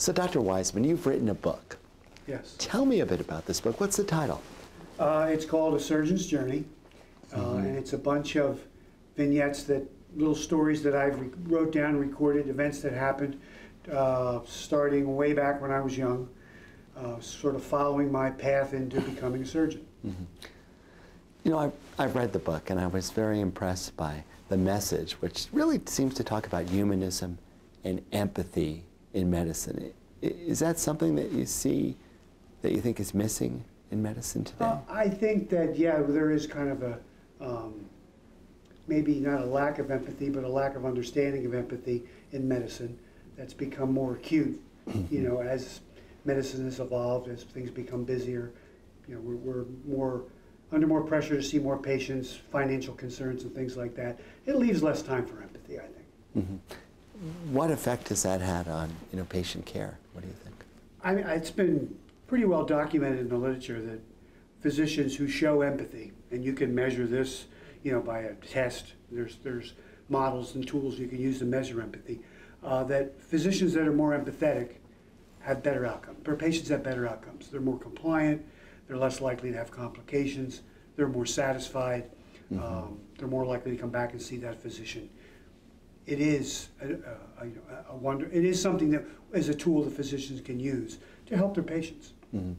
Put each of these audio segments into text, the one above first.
So, Dr. Wiseman, you've written a book. Yes. Tell me a bit about this book. What's the title? Uh, it's called A Surgeon's Journey, uh, Mm-hmm. and it's a bunch of vignettes that little stories that I've re- wrote down, recorded, events that happened, uh, starting way back when I was young, uh, sort of following my path into becoming a surgeon. You know, I've, I've read the book and I was very impressed by the message, which really seems to talk about humanism and empathy in medicine. Is that something that you see that you think is missing in medicine today? Uh, I think that yeah, there is kind of a um, maybe not a lack of empathy, but a lack of understanding of empathy in medicine that's become more acute. you know, as medicine has evolved, as things become busier, you know, we're, we're more under more pressure to see more patients, financial concerns, and things like that. It leaves less time for empathy, I think. What effect has that had on you know patient care? What do you think? I mean, it's been pretty well documented in the literature that physicians who show empathy, and you can measure this, you know, by a test. There's there's models and tools you can use to measure empathy. Uh, that physicians that are more empathetic have better outcomes. Their patients have better outcomes. They're more compliant. They're less likely to have complications. They're more satisfied. Um, they're more likely to come back and see that physician. It is a, a, a, wonder. It is something that is a tool the physicians can use to help their patients. Mm-hmm.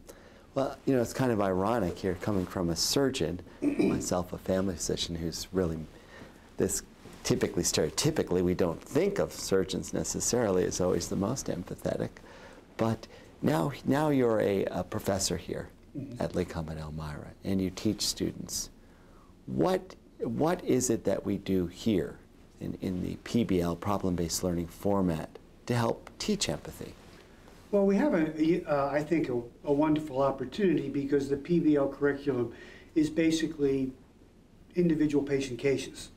Well, you know, it's kind of ironic here coming from a surgeon, myself a family physician who's really this typically stereotypically we don't think of surgeons necessarily as always the most empathetic. But now now you're a, a professor here mm-hmm. at LECOM at Elmira and you teach students. What what is it that we do here in, in the PBL problem-based learning format to help teach empathy? Well, we have, a, uh, I think, a, a wonderful opportunity because the PBL curriculum is basically individual patient cases.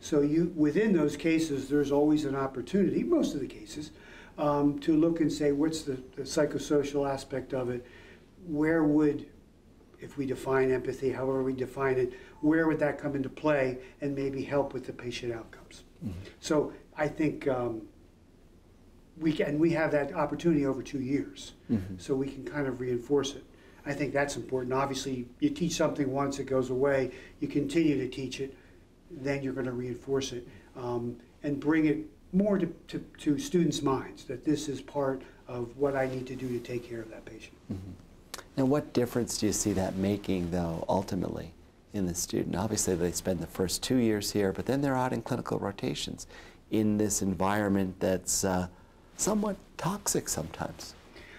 So you, within those cases, there's always an opportunity, most of the cases, um, to look and say, what's the, the psychosocial aspect of it? Where would, if we define empathy, however we define it, where would that come into play and maybe help with the patient outcomes? So I think um, we can, we have that opportunity over two years, so we can kind of reinforce it. I think that's important. Obviously, you teach something once, it goes away. You continue to teach it, then you're going to reinforce it um, and bring it more to, to, to students' minds that this is part of what I need to do to take care of that patient. And what difference do you see that making, though, ultimately, in the student? Obviously, they spend the first two years here, but then they're out in clinical rotations in this environment that's uh, somewhat toxic sometimes.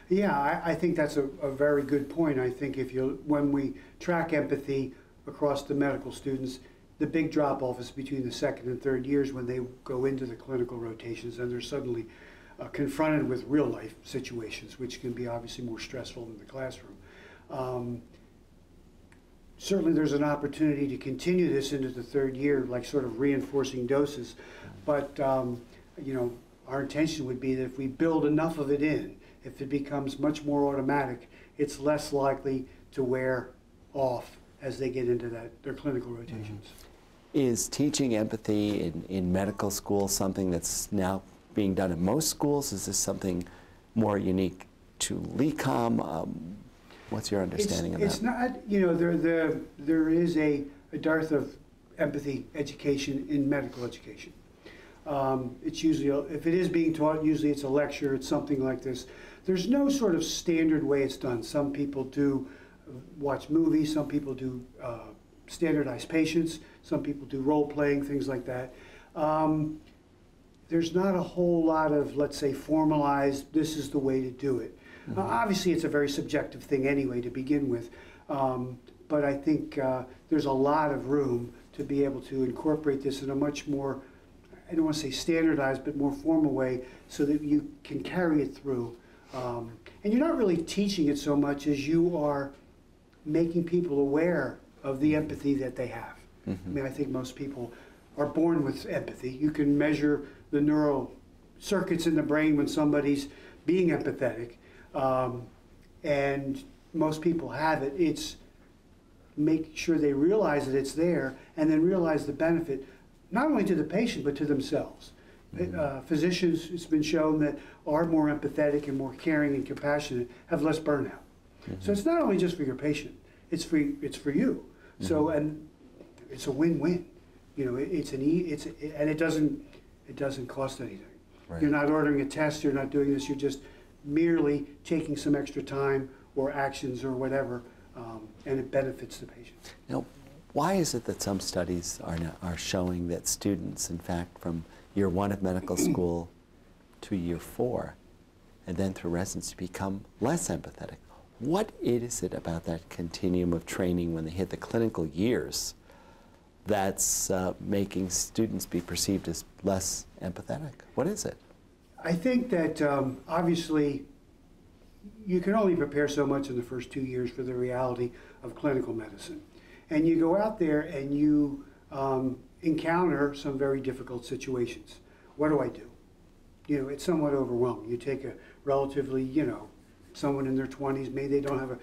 Yeah, I, I think that's a, a very good point. I think if you, when we track empathy across the medical students, the big drop off is between the second and third years when they go into the clinical rotations and they're suddenly uh, confronted with real life situations, which can be obviously more stressful than the classroom. Um, certainly there's an opportunity to continue this into the third year, like sort of reinforcing doses. But, um, you know, our intention would be that if we build enough of it in, if it becomes much more automatic, it's less likely to wear off as they get into that, their clinical rotations. Is teaching empathy in, in medical school something that's now being done in most schools? Is this something more unique to LECOM? Um, what's your understanding it's, of that? It's not, you know, there, there, there is a, a dearth of empathy education in medical education. Um, it's usually, if it is being taught, usually it's a lecture, it's something like this. There's no sort of standard way it's done. Some people do watch movies, some people do uh, standardized patients, some people do role playing, things like that. Um, there's not a whole lot of, let's say, formalized, this is the way to do it. Uh, obviously, it's a very subjective thing anyway to begin with, um, but I think uh, there's a lot of room to be able to incorporate this in a much more, I don't want to say standardized, but more formal way so that you can carry it through. Um, and you're not really teaching it so much as you are making people aware of the empathy that they have. I mean, I think most people are born with empathy. You can measure the neural circuits in the brain when somebody's being empathetic, um, and most people have it. It's make sure they realize that it's there and then realize the benefit not only to the patient but to themselves. Uh, physicians, it's been shown that are more empathetic and more caring and compassionate have less burnout. So it's not only just for your patient; it's for it's for you. So and it's a win-win. You know, it, it's an e, it's and it doesn't it doesn't cost anything. Right. You're not ordering a test. You're not doing this. You're just merely taking some extra time or actions or whatever, um, and it benefits the patient. Now, why is it that some studies are, are showing that students, in fact, from year one of medical school to year four, and then through residency, become less empathetic? What is it about that continuum of training when they hit the clinical years that's uh, making students be perceived as less empathetic? What is it? I think that um, obviously you can only prepare so much in the first two years for the reality of clinical medicine. And you go out there and you um, encounter some very difficult situations. What do I do? You know, it's somewhat overwhelming. You take a relatively, you know, someone in their 20s, maybe they don't have a,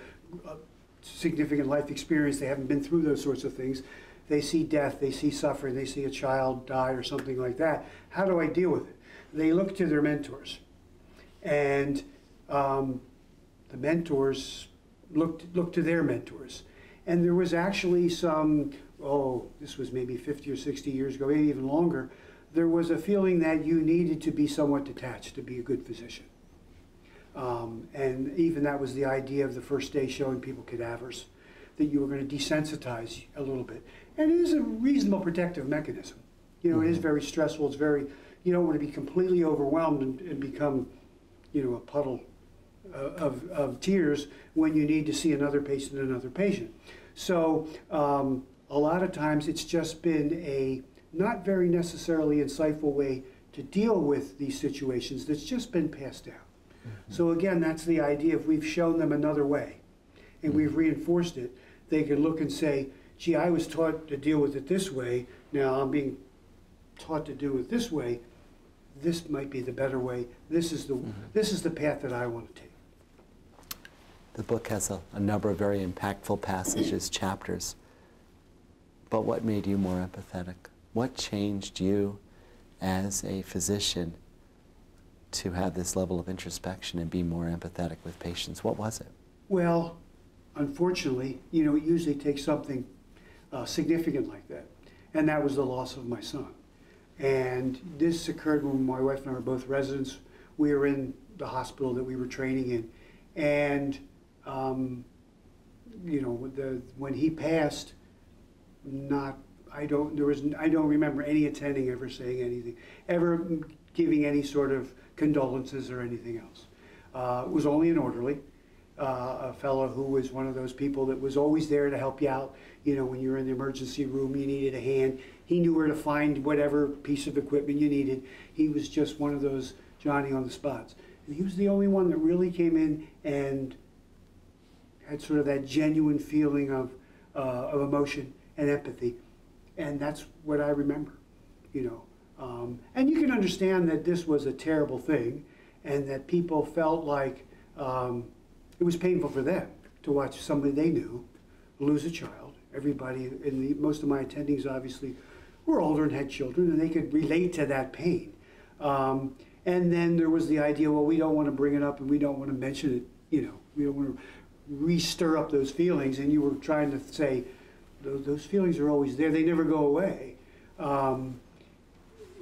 a significant life experience, they haven't been through those sorts of things. They see death, they see suffering, they see a child die or something like that. How do I deal with it? They look to their mentors. And um, the mentors looked, looked to their mentors. And there was actually some, oh, this was maybe 50 or 60 years ago, maybe even longer, there was a feeling that you needed to be somewhat detached to be a good physician. Um, and even that was the idea of the first day showing people cadavers, that you were going to desensitize a little bit. And it is a reasonable protective mechanism. You know, it is very stressful. It's very, you don't want to be completely overwhelmed and, and become, you know, a puddle of, of tears when you need to see another patient and another patient. So um, a lot of times it's just been a not very necessarily insightful way to deal with these situations that's just been passed down. So again, that's the idea. If we've shown them another way and we've reinforced it, they can look and say, gee, I was taught to deal with it this way. Now I'm being taught to do it this way. This might be the better way. This is the, this is the path that I want to take. The book has a, a number of very impactful passages, chapters. But what made you more empathetic? What changed you as a physician to have this level of introspection and be more empathetic with patients? What was it? Well, unfortunately, you know, it usually takes something uh, significant like that. And that was the loss of my son. And this occurred when my wife and I were both residents. We were in the hospital that we were training in. And, um, you know, the, when he passed, not, I don't, there was, I don't remember any attending ever saying anything, ever giving any sort of condolences or anything else. Uh, it was only an orderly, uh, a fellow who was one of those people that was always there to help you out. You know, when you were in the emergency room, you needed a hand. He knew where to find whatever piece of equipment you needed. He was just one of those Johnny on the spots. And he was the only one that really came in and had sort of that genuine feeling of, uh, of emotion and empathy. And that's what I remember, you know. Um, and you can understand that this was a terrible thing and that people felt like um, it was painful for them to watch somebody they knew lose a child. Everybody, and the, most of my attendings obviously were older and had children, and they could relate to that pain. Um, and then there was the idea, well, we don't want to bring it up and we don't want to mention it, you know, we don't want to re-stir up those feelings. And you were trying to say, those, those feelings are always there, they never go away. Um,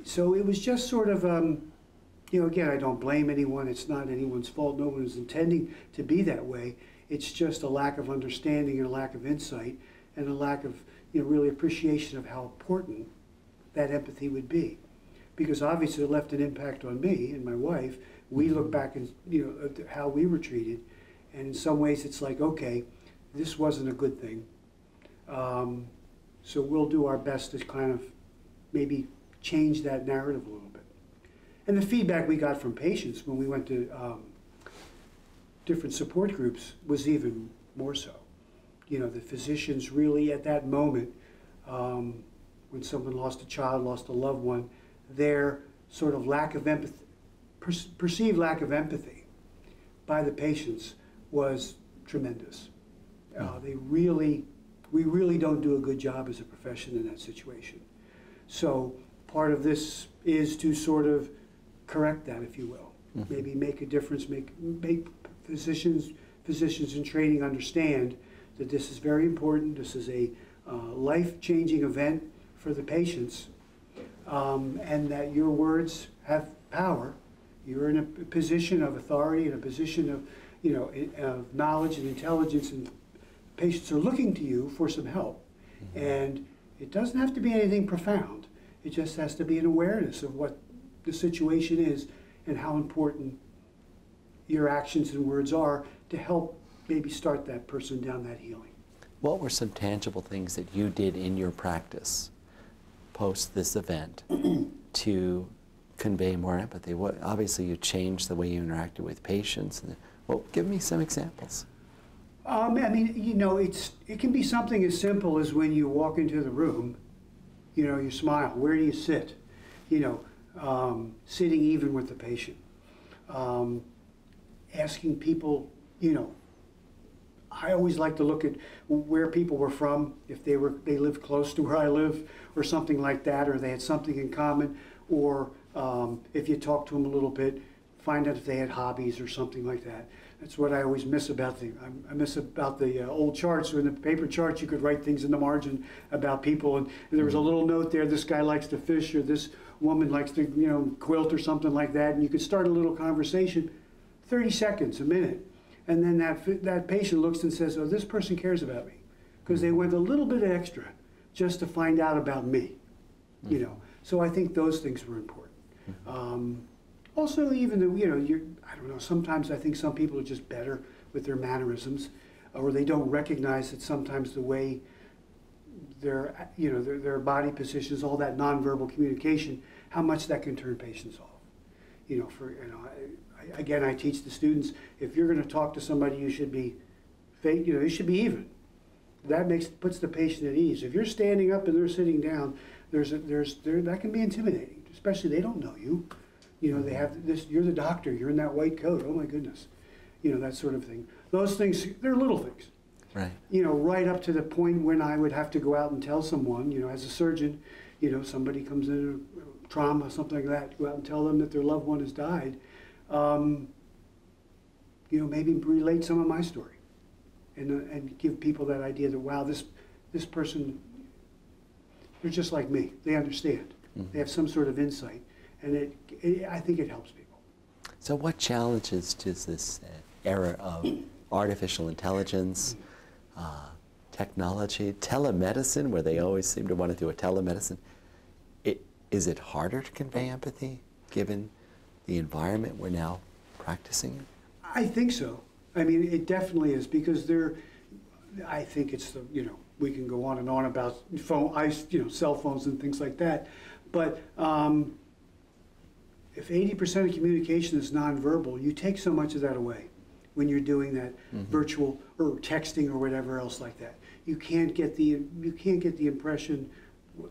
so it was just sort of, um, you know, again, I don't blame anyone. It's not anyone's fault. No one is intending to be that way. It's just a lack of understanding and a lack of insight and a lack of, you know, really appreciation of how important that empathy would be. Because obviously it left an impact on me and my wife. We look back and, you know, how we were treated. And in some ways it's like, okay, this wasn't a good thing. Um, so we'll do our best to kind of maybe change that narrative a little. And the feedback we got from patients when we went to um, different support groups was even more so. You know, the physicians really at that moment, um, when someone lost a child, lost a loved one, their sort of lack of empathy, per perceived lack of empathy by the patients was tremendous. Uh, they really, we really don't do a good job as a profession in that situation. So part of this is to sort of correct that, if you will. Mhm. Maybe make a difference, make, make physicians, physicians in training understand that this is very important. This is a uh, life-changing event for the patients, um, and that your words have power. You're in a position of authority, in a position of, you know, of knowledge and intelligence, and patients are looking to you for some help. And it doesn't have to be anything profound. It just has to be an awareness of what the situation is and how important your actions and words are to help maybe start that person down that healing. What were some tangible things that you did in your practice post this event to convey more empathy? What, obviously, you changed the way you interacted with patients. and- Well, give me some examples. Um, I mean, you know, it's it can be something as simple as when you walk into the room, you know, you smile. Where do you sit? You know, um, sitting even with the patient, um, asking people. You know, I always like to look at where people were from, if they were they lived close to where I live, or something like that, or they had something in common, or um, if you talk to them a little bit, find out if they had hobbies or something like that. That's what I always miss about the I- I miss about the uh, old charts. So in the paper charts, you could write things in the margin about people, and there was a little note there. This guy likes to fish, or this woman likes to you know quilt, or something like that, and you could start a little conversation. Thirty seconds, a minute, and then that that patient looks and says, "Oh, this person cares about me," because they went a little bit extra just to find out about me. You know, so I think those things were important. Um, also, even though you know, you're, I don't know. Sometimes I think some people are just better with their mannerisms, or they don't recognize that sometimes the way their, you know, their, their body positions, all that nonverbal communication, how much that can turn patients off. You know, for you know, I, again, I teach the students if you're going to talk to somebody, you should be, you know, you should be even. That makes puts the patient at ease. If you're standing up and they're sitting down, there's a, there's there that can be intimidating, especially they don't know you. You know, they have this. You're the doctor. You're in that white coat. Oh my goodness, you know that sort of thing. Those things, they're little things Right. you know, right up to the point when I would have to go out and tell someone, you know, as a surgeon, you know, somebody comes in, trauma, something like that, go out and tell them that their loved one has died. Um, you know, maybe relate some of my story, and uh, and give people that idea that wow, this this person, they're just like me. They understand. Mhm. They have some sort of insight, and it, it I think it helps people. So, what challenges does this uh, era of artificial intelligence, uh, technology, telemedicine, where they always seem to want to do a telemedicine, it, is it harder to convey empathy given the environment we're now practicing? I think so. I mean, it definitely is because there. I think it's the you know we can go on and on about phone, I you know cell phones and things like that, but um, if eighty percent of communication is nonverbal, you take so much of that away when you're doing that Mhm. virtual or texting or whatever else like that. You can't get the you can't get the impression.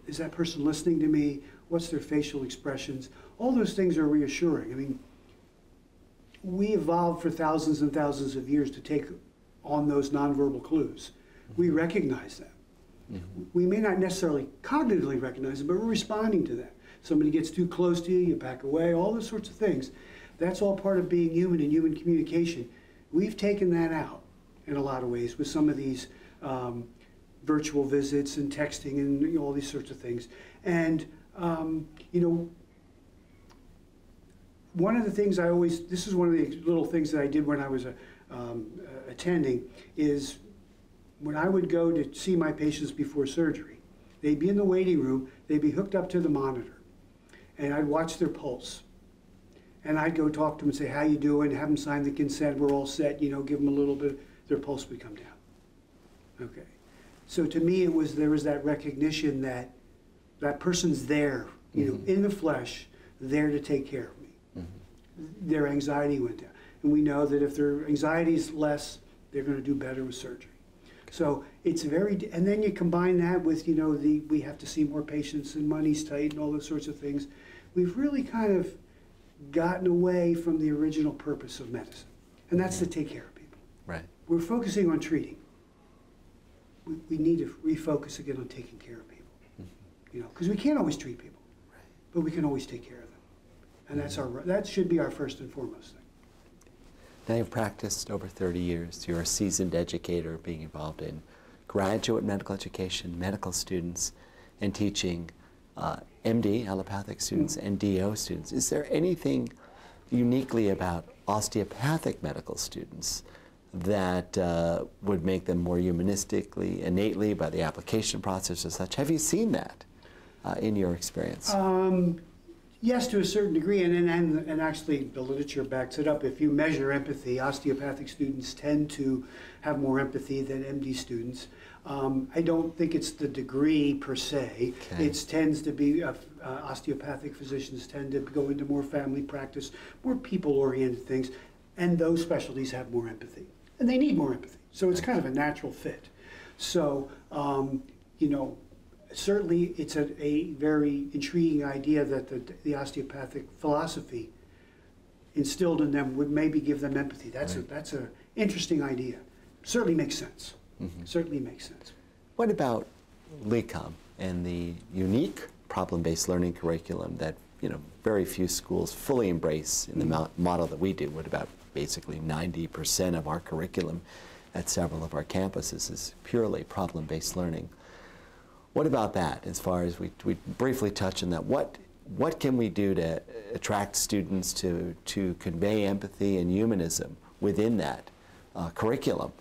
Is that person listening to me? What's their facial expressions? All those things are reassuring. I mean, we evolved for thousands and thousands of years to take on those nonverbal clues. We recognize them. Mhm. We may not necessarily cognitively recognize them, but we're responding to them. Somebody gets too close to you, you back away, all those sorts of things. That's all part of being human and human communication. We've taken that out in a lot of ways with some of these um, virtual visits and texting and you know, all these sorts of things. And, um, you know, one of the things I always, this is one of the little things that I did when I was a, um, uh, attending, is when I would go to see my patients before surgery, they'd be in the waiting room, they'd be hooked up to the monitor, and I'd watch their pulse. And I'd go talk to them and say, how you doing? Have them sign the consent, we're all set, you know, give them a little bit, their pulse would come down. Okay. So to me, it was, there was that recognition that that person's there, you know, Mhm. in the flesh, there to take care of me Mhm. their anxiety went down. And we know that if their anxiety is less, they're going to do better with surgery. So it's very, and then you combine that with, you know, the we have to see more patients and money's tight and all those sorts of things. We've really kind of gotten away from the original purpose of medicine, and that's to take care of people. Right. We're focusing on treating. We, we need to refocus again on taking care of people, Mhm. you know, because we can't always treat people. but we can always take care of them. And that's our, that should be our first and foremost thing. Now you've practiced over 30 years. You're a seasoned educator being involved in graduate medical education, medical students, and teaching uh, MD, allopathic students, and DO students. Is there anything uniquely about osteopathic medical students that uh, would make them more humanistically, innately by the application process and such? Have you seen that uh, in your experience? Um, yes, to a certain degree, and, and, and, and actually the literature backs it up. If you measure empathy, osteopathic students tend to have more empathy than MD students. Um, I don't think it's the degree per se. Okay. It tends to be, uh, uh, osteopathic physicians tend to go into more family practice, more people-oriented things, and those specialties have more empathy. And they need more empathy. So it's kind of a natural fit. So, um, you know, certainly it's a, a very intriguing idea that the, the osteopathic philosophy instilled in them would maybe give them empathy. That's Right. a that's a interesting idea. Certainly makes sense. Mhm. Certainly makes sense. What about LECOM and the unique problem-based learning curriculum that you know very few schools fully embrace in the mo- model that we do? What about basically 90% of our curriculum at several of our campuses is purely problem-based learning? What about that? As far as we, we briefly touch on that, what what can we do to attract students to to convey empathy and humanism within that uh, curriculum?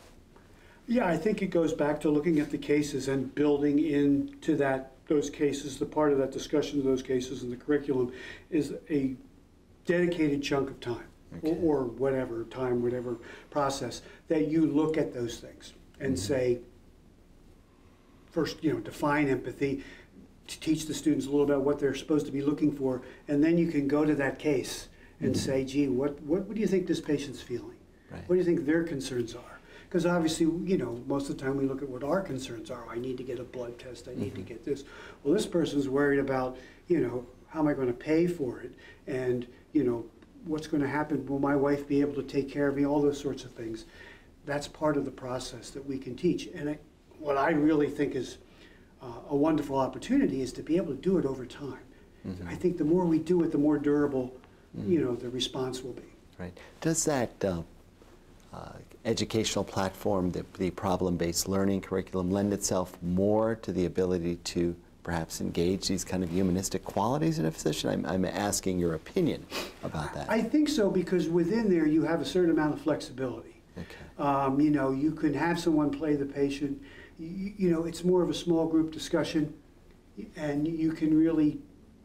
Yeah, I think it goes back to looking at the cases and building into that those cases. The part of that discussion of those cases in the curriculum is a dedicated chunk of time, Okay. or, or whatever time, whatever process that you look at those things and Mhm. say, first, you know, define empathy, to teach the students a little about what they're supposed to be looking for, and then you can go to that case and Mhm. say, gee, what, what, what do you think this patient's feeling? Right. What do you think their concerns are? Because obviously, you know, most of the time we look at what our concerns are. I need to get a blood test. I need to Mhm. get this. Well, this person's worried about, you know, how am I going to pay for it? And, you know, what's going to happen? Will my wife be able to take care of me? All those sorts of things. That's part of the process that we can teach. And I, what I really think is uh, a wonderful opportunity is to be able to do it over time. Mhm. I think the more we do it, the more durable, you Mhm. know, the response will be. Right. Does that uh, uh, educational platform, the, the problem-based learning curriculum, lend itself more to the ability to perhaps engage these kind of humanistic qualities in a physician? I'm, I'm asking your opinion about that. I think so because within there you have a certain amount of flexibility. okay. Um, you know, you can have someone play the patient. You, you know, it's more of a small group discussion, and you can really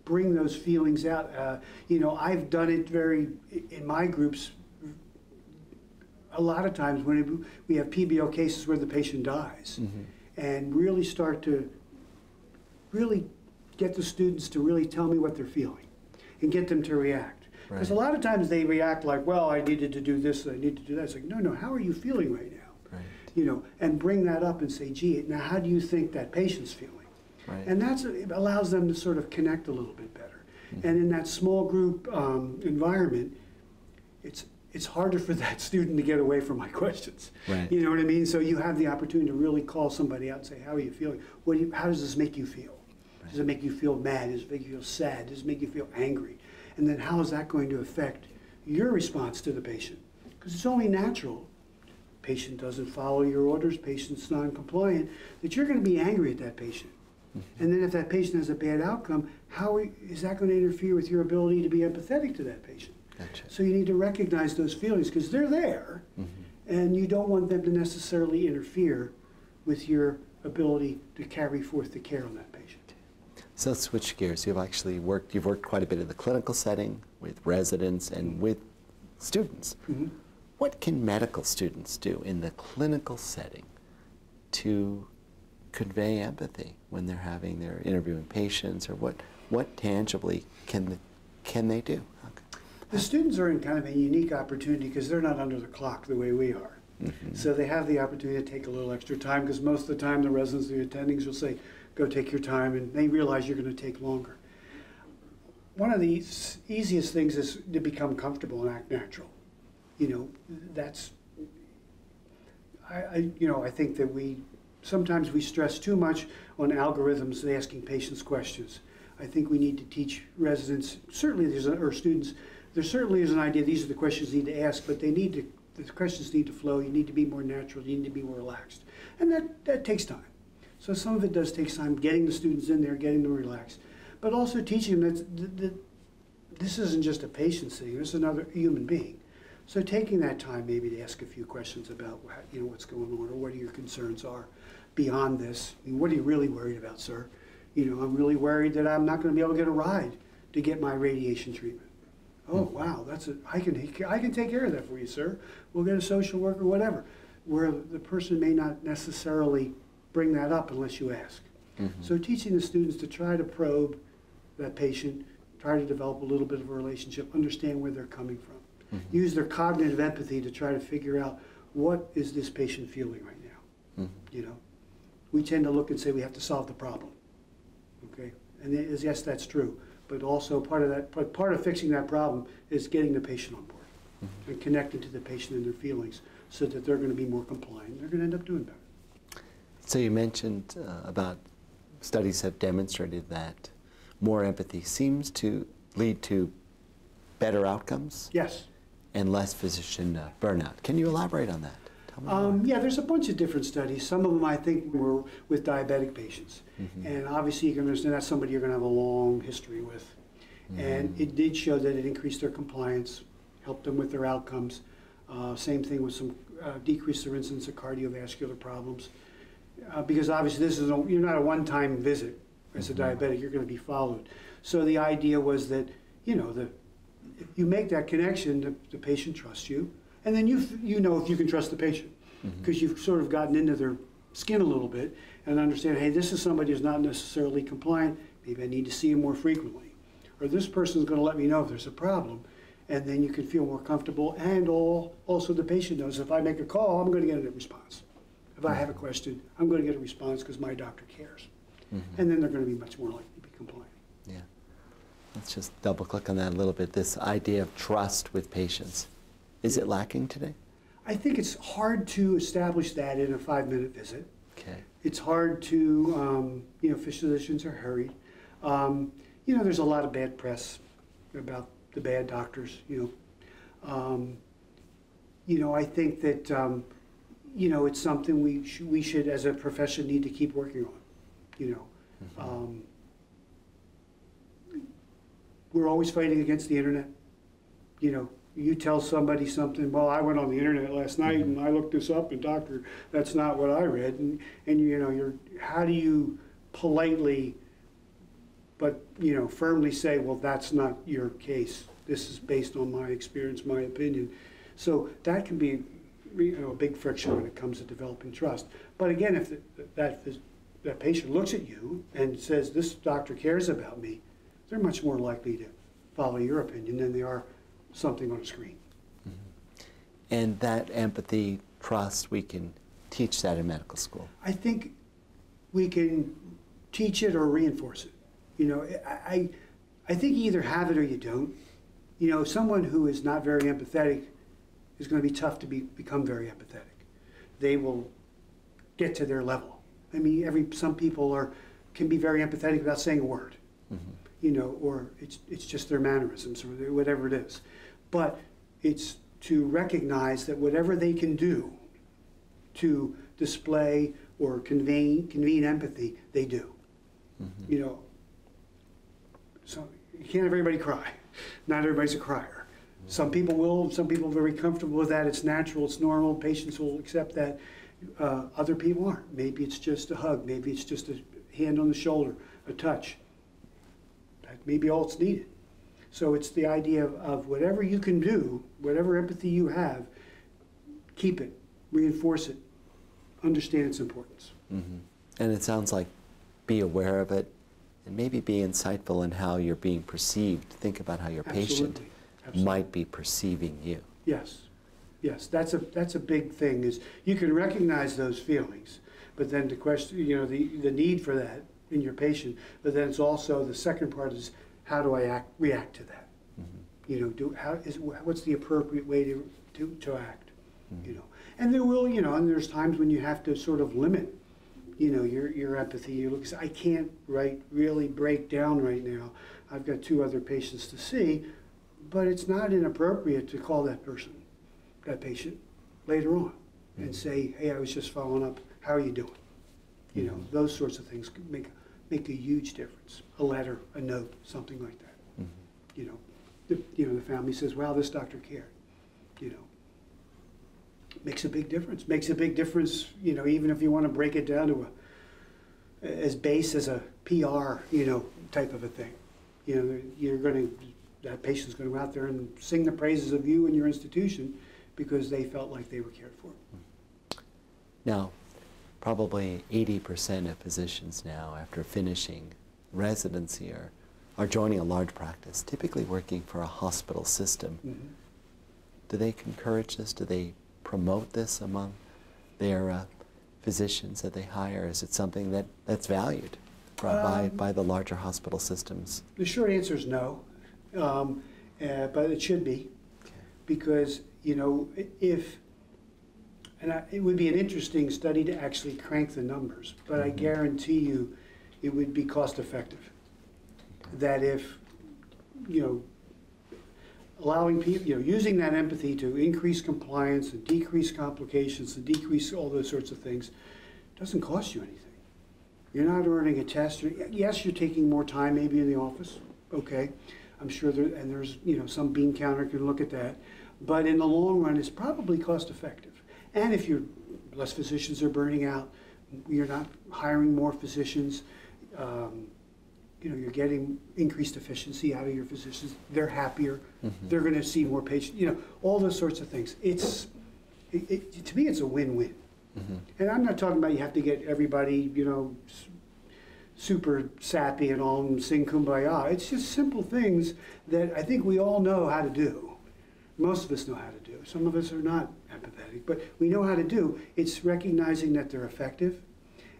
bring those feelings out. Uh, you know, I've done it very in my groups. A lot of times when we have PBL cases where the patient dies, Mhm. and really start to really get the students to really tell me what they're feeling, and get them to react. Because a lot of times they react like, well, I needed to do this, I need to do that. It's like, no, no, how are you feeling right now? Right. You know, and bring that up and say, gee, now how do you think that patient's feeling? Right. And that's, it allows them to sort of connect a little bit better. Mhm. And in that small group um, environment, it's, it's harder for that student to get away from my questions. Right. You know what I mean? So you have the opportunity to really call somebody out and say, how are you feeling? What do you, how does this make you feel? Does it make you feel mad? Does it make you feel sad? Does it make you feel angry? And then how is that going to affect your response to the patient? Because it's only natural. Patient doesn't follow your orders, patient's non-compliant, that you're going to be angry at that patient. Mm-hmm. And then if that patient has a bad outcome, how is that going to interfere with your ability to be empathetic to that patient? Gotcha. So you need to recognize those feelings because they're there, Mhm. and you don't want them to necessarily interfere with your ability to carry forth the care on that patient. So let's switch gears. You've actually worked, you've worked quite a bit in the clinical setting with residents and with students. Mhm. What can medical students do in the clinical setting to convey empathy when they're having their interviewing patients or what, what tangibly can, the, can they do? The students are in kind of a unique opportunity because they're not under the clock the way we are. Mhm. So they have the opportunity to take a little extra time because most of the time the residents, the attendings will say, go take your time, and they realize you're going to take longer. One of the easiest things is to become comfortable and act natural. You know, that's, I, I, you know, I think that we, sometimes we stress too much on algorithms and asking patients questions. I think we need to teach residents, certainly there's, or students, there certainly is an idea, these are the questions you need to ask, but they need to, the questions need to flow, you need to be more natural, you need to be more relaxed. And that, that takes time. So some of it does take time, getting the students in there, getting them relaxed, but also teaching them that, that, that this isn't just a patient sitting; this is another human being. So taking that time maybe to ask a few questions about, you know, what's going on, or what your concerns are beyond this. I mean, what are you really worried about, sir? You know, I'm really worried that I'm not gonna be able to get a ride to get my radiation treatment. Oh, wow, that's a, I can, I can take care of that for you, sir. We'll get a social worker, whatever. Where the person may not necessarily bring that up unless you ask. So teaching the students to try to probe that patient, try to develop a little bit of a relationship, understand where they're coming from. Use their cognitive empathy to try to figure out what is this patient feeling right now. Mhm. You know, we tend to look and say we have to solve the problem. Okay, and yes, that's true. But also part of that, but part of fixing that problem is getting the patient on board and connecting to the patient and their feelings so that they're going to be more compliant. They're going to end up doing better. So you mentioned uh, about studies have demonstrated that more empathy seems to lead to better outcomes Yes. and less physician uh, burnout. Can you elaborate on that? More. Um, yeah, there's a bunch of different studies. Some of them I think were with diabetic patients. Mhm. And obviously you can understand that's somebody you're going to have a long history with. And Mhm. it did show that it increased their compliance, helped them with their outcomes. Uh, same thing with some, uh, decreased their incidence of cardiovascular problems. Uh, because obviously this is, a, you're not a one-time visit as a Mhm. diabetic, you're going to be followed. So the idea was that, you know, the, if you make that connection, the, the patient trusts you. And then you, you know if you can trust the patient Mhm. because you've sort of gotten into their skin a little bit and understand, hey, this is somebody who's not necessarily compliant. Maybe I need to see him more frequently. Or this person's going to let me know if there's a problem. And then you can feel more comfortable. And all, also the patient knows if I make a call, I'm going to get a response. If I have a question, I'm going to get a response because my doctor cares. Mhm. And then they're going to be much more likely to be compliant. Yeah. Let's just double click on that a little bit. This idea of trust with patients. Is it lacking today? I think it's hard to establish that in a five minute visit. Okay. It's hard to, um, you know, physicians are hurried. Um, you know, there's a lot of bad press about the bad doctors, you know. Um, you know, I think that, um, you know, it's something we, sh- we should, as a profession, need to keep working on, you know. Mhm. Um, we're always fighting against the internet. You know, you tell somebody something, well, I went on the internet last night and I looked this up and doctor, that's not what I read. And, and you know, you're, how do you politely, but, you know, firmly say, well, that's not your case. This is based on my experience, my opinion. So that can be, you know, a big friction when it comes to developing trust. But again, if that, that patient looks at you and says, this doctor cares about me, they're much more likely to follow your opinion than they are something on a screen. And that empathy, trust, we can teach that in medical school. I think we can teach it or reinforce it. You know, I, I, think you either have it or you don't. You know, someone who is not very empathetic is going to be tough to be, become very empathetic. They will get to their level. I mean, every some people are can be very empathetic without saying a word. Mhm. you know, or it's, it's just their mannerisms or whatever it is. But it's to recognize that whatever they can do to display or convey, convene empathy, they do. Mhm. You know, so you can't have everybody cry. Not everybody's a crier. Some people will, some people are very comfortable with that. It's natural, it's normal, patients will accept that. Uh, other people aren't. Maybe it's just a hug, maybe it's just a hand on the shoulder, a touch. That may be all it's needed. So it's the idea of, of whatever you can do, whatever empathy you have, keep it, reinforce it, understand its importance. Mhm. And it sounds like be aware of it and maybe be insightful in how you're being perceived. Think about how your patient Absolutely. Absolutely. might be perceiving you. Yes, yes, that's a, that's a big thing, is you can recognize those feelings, but then the question, you know, the, the need for that in your patient, but then it's also, the second part is, how do I act, react to that? Mhm. You know, do, how is, what's the appropriate way to, to, to act, Mhm. you know? And there will, you know, and there's times when you have to sort of limit you know, your, your empathy. You look, I can't right, really break down right now. I've got two other patients to see, but it's not inappropriate to call that person, that patient, later on and say, hey, I was just following up. How are you doing? You know, those sorts of things make, make a huge difference. A letter, a note, something like that. Mhm. You know, the, you know, the family says, wow, this doctor cared, you know. Makes a big difference. Makes a big difference, you know, even if you want to break it down to a, as base as a PR, you know, type of a thing. You know, you're going to, that patient's going to go out there and sing the praises of you and your institution because they felt like they were cared for. Now, probably 80% of physicians now, after finishing residency, are, are joining a large practice, typically working for a hospital system. Mhm. Do they encourage this? Do they promote this among their uh, physicians that they hire? Is it something that, that's valued by, by, Um, by the larger hospital systems? The short answer is no, um, uh, but it should be. because, you know, if, and I, it would be an interesting study to actually crank the numbers, but I Mhm. guarantee you it would be cost effective. That if, you know, allowing people, you know, using that empathy to increase compliance and decrease complications and decrease all those sorts of things, doesn't cost you anything. You're not earning a test. You're- Yes, you're taking more time maybe in the office, okay? I'm sure there, and there's, you know, some bean counter can look at that. But in the long run, it's probably cost effective. And if you're, less physicians are burning out, you're not hiring more physicians, um, you know, you're getting increased efficiency out of your physicians. They're happier. Mhm. They're going to see more patients. You know, all those sorts of things. It's, it, it, to me, it's a win-win. Mhm. And I'm not talking about you have to get everybody, you know, super sappy and all and sing kumbaya. It's just simple things that I think we all know how to do. Most of us know how to do. Some of us are not empathetic, but we know how to do. It's recognizing that they're effective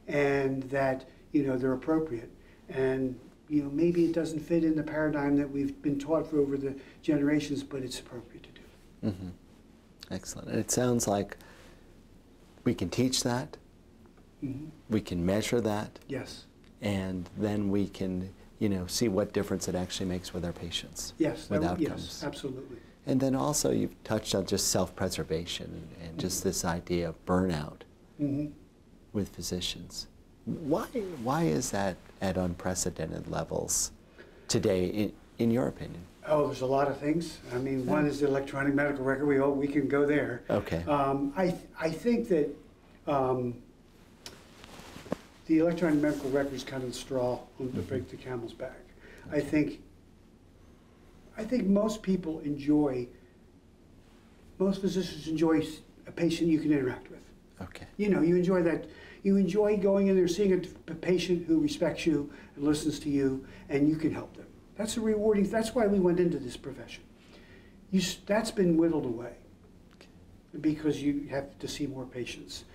and that, you know, they're appropriate. And, you know, maybe it doesn't fit in the paradigm that we've been taught for over the generations, but it's appropriate to do. Mhm. Excellent. And it sounds like we can teach that, Mhm. we can measure that, Yes. and then we can, you know, see what difference it actually makes with our patients. Yes. that With would- yes, outcomes. absolutely. And then also you've touched on just self-preservation and just this idea of burnout hmm with physicians. Why, why is that at unprecedented levels today, in, in your opinion? Oh, there's a lot of things. I mean, one is the electronic medical record. We all, we can go there. Okay. Um, I, I think that um, the electronic medical record is kind of the straw on to break the camel's back. I think, I think most people enjoy, most physicians enjoy a patient you can interact with. Okay. You know, you enjoy that. You enjoy going in there, seeing a, a patient who respects you and listens to you, and you can help them. That's a rewarding. That's why we went into this profession. You, that's been whittled away because you have to see more patients.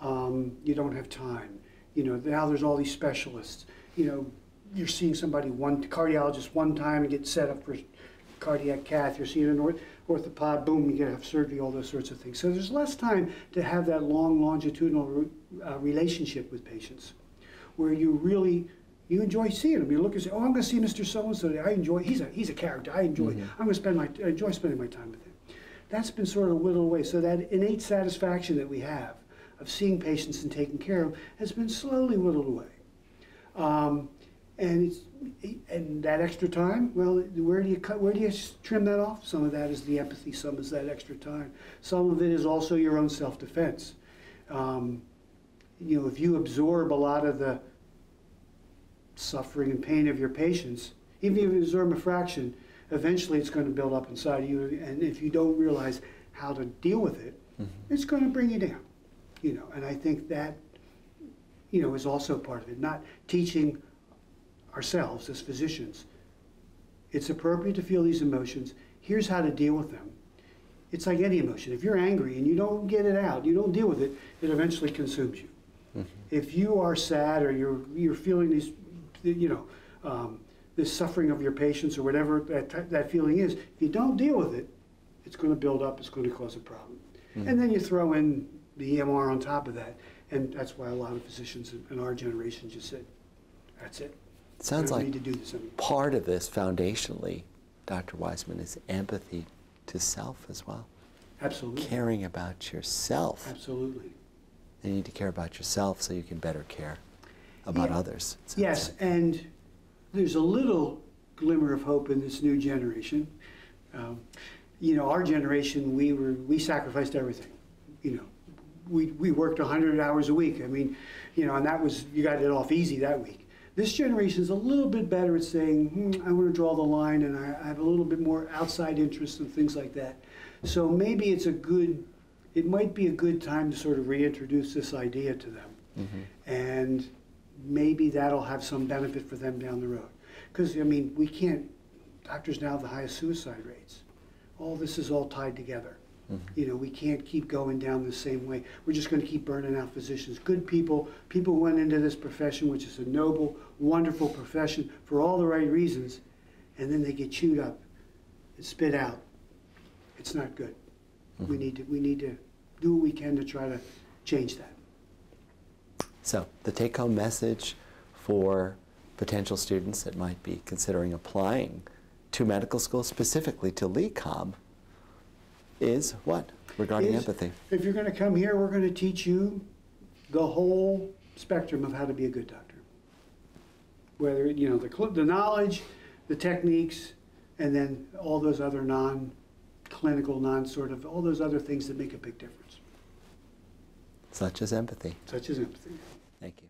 Um, you don't have time. You know, now there's all these specialists. You know, you're seeing somebody one cardiologist one time and get set up for cardiac cath. You're seeing an orth- orthopod, boom, you get to have surgery, all those sorts of things. So there's less time to have that long longitudinal re- uh, relationship with patients, where you really you enjoy seeing them. You look and say, "Oh, I'm going to see Mr. So and So. I enjoy. He's a he's a character. I enjoy. Mhm. I'm going to spend my I enjoy spending my time with him." That's been sort of whittled away. So that innate satisfaction that we have of seeing patients and taking care of them has been slowly whittled away. Um, and it's and that extra time. Well, where do you cut? Where do you trim that off? Some of that is the empathy. Some is that extra time. Some of it is also your own self-defense. Um, you know, if you absorb a lot of the suffering and pain of your patients, even if you absorb a fraction, eventually it's going to build up inside of you. And if you don't realize how to deal with it, Mhm. it's going to bring you down. You know, and I think that, you know, is also part of it. Not teaching ourselves as physicians. It's appropriate to feel these emotions. Here's how to deal with them. It's like any emotion. If you're angry and you don't get it out, you don't deal with it, it eventually consumes you. Mhm. If you are sad or you're you're feeling these, you know, um, this suffering of your patients or whatever that t- that feeling is, if you don't deal with it, it's going to build up. It's going to cause a problem. Mhm. And then you throw in the EMR on top of that, And that's why a lot of physicians in our generation just said, that's it. Sounds like to do this part of this foundationally, Dr. Wiseman, is empathy to self as well. Absolutely. Caring about yourself. Absolutely. You need to care about yourself so you can better care about Yeah. others. Yes, like. and there's a little glimmer of hope in this new generation. Um, you know, our generation, we were we sacrificed everything. You know, we we worked 100 hours a week. I mean, you know, and that was you got it off easy that week. This generation is a little bit better at saying, hmm, I want to draw the line, and I, I have a little bit more outside interest and things like that. So maybe it's a good, it might be a good time to sort of reintroduce this idea to them Mhm. and maybe that'll have some benefit for them down the road. Because, I mean, we can't, doctors now have the highest suicide rates. All this is all tied together. Mhm. You know, we can't keep going down the same way. We're just going to keep burning out physicians. Good people, people went into this profession, which is a noble, wonderful profession for all the right reasons, and then they get chewed up and spit out. It's not good. We Mhm. need to, we need to do what we can to try to change that. So, the take home message for potential students that might be considering applying to medical school, specifically to LECOM, is what regarding is- empathy? If you're going to come here, we're going to teach you the whole spectrum of how to be a good doctor. Whether, you know, the, the knowledge, the techniques, and then all those other non clinical, non sort of, all those other things that make a big difference, Such as empathy. such as empathy. Thank you.